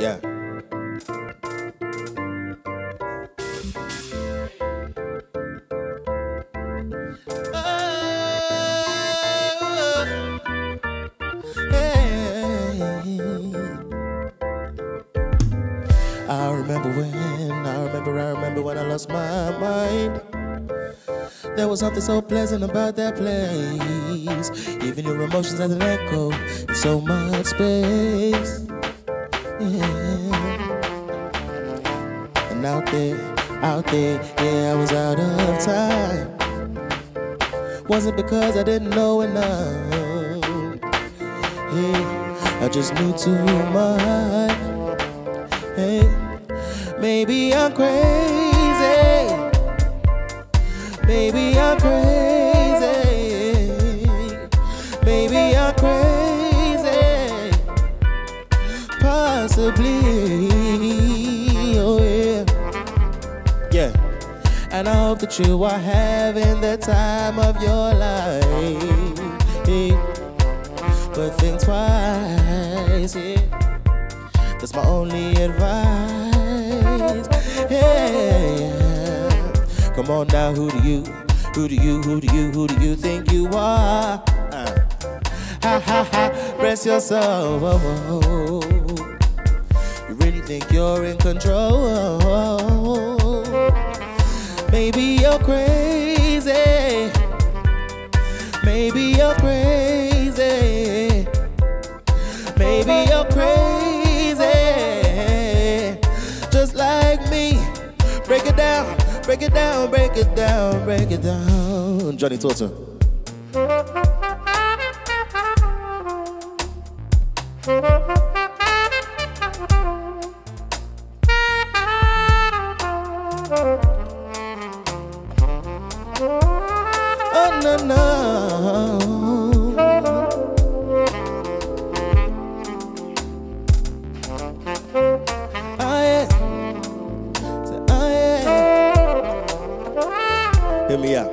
Yeah. I remember when, I remember, I remember when I lost my mind. There was something so pleasant about that place. Even your emotions had an echo in so much space. Yeah. Out there, out there, yeah, I was out of time. Wasn't because I didn't know enough. Yeah, I just knew too much. Hey, maybe I'm crazy. Maybe I'm crazy. Maybe I'm crazy. Possibly. And I hope that you are having the time of your life. But think twice. Yeah. That's my only advice. Yeah. Come on now, who do you, who do you, who do you, who do you think you are? Uh. Ha ha ha, rest your soul. You really think you're in control? Maybe you're crazy. Maybe you're crazy. Maybe you're crazy. Just like me. Break it down, break it down, break it down, break it down. Johnny Torta. Oh me out.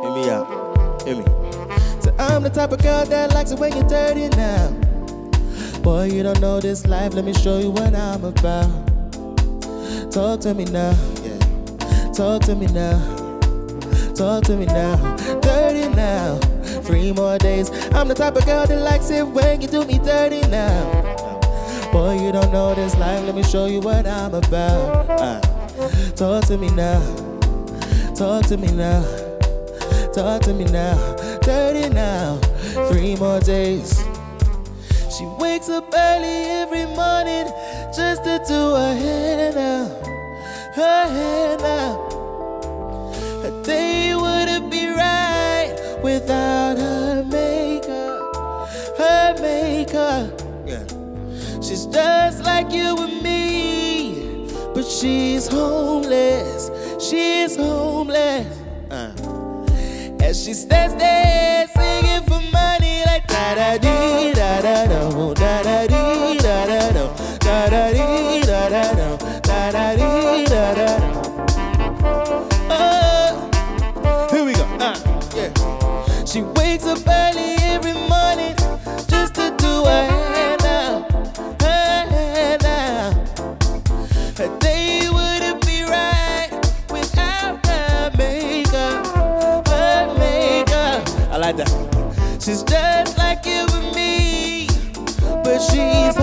Hear me out. Hear me. So I'm the type of girl that likes it when you're dirty now. Boy, you don't know this life. Let me show you what I'm about. Talk to me now. Yeah. Talk to me now. Talk to me now. Dirty now. Three more days. I'm the type of girl that likes it when you do me dirty now. Boy, you don't know this life. Let me show you what I'm about. Uh, talk to me now. Talk to me now. Talk to me now. Dirty now. Three more days. She wakes up early every morning just to do her hair now. Her hair now. Her day wouldn't be right without her makeup. Her makeup. Yeah. She's just like you and me, but she's homeless. She's homeless. Uh. As she stands there singing for money like da da dee da da do da da dee da da do da da dee da da do da da dee da da do. Oh, here we go. Uh, yeah. She wakes up early every morning She's just like you and me, but she's